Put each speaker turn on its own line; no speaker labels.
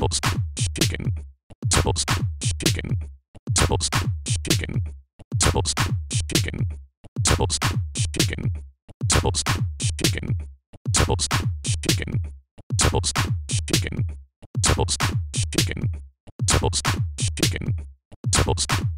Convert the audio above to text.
Tables, chicken. Tables, chicken. Tables, chicken. Tables, chicken. Tables, chicken. Tables, chicken. Tables, chicken. Tables, chicken. Tables, chicken. Tables, chicken. Tables,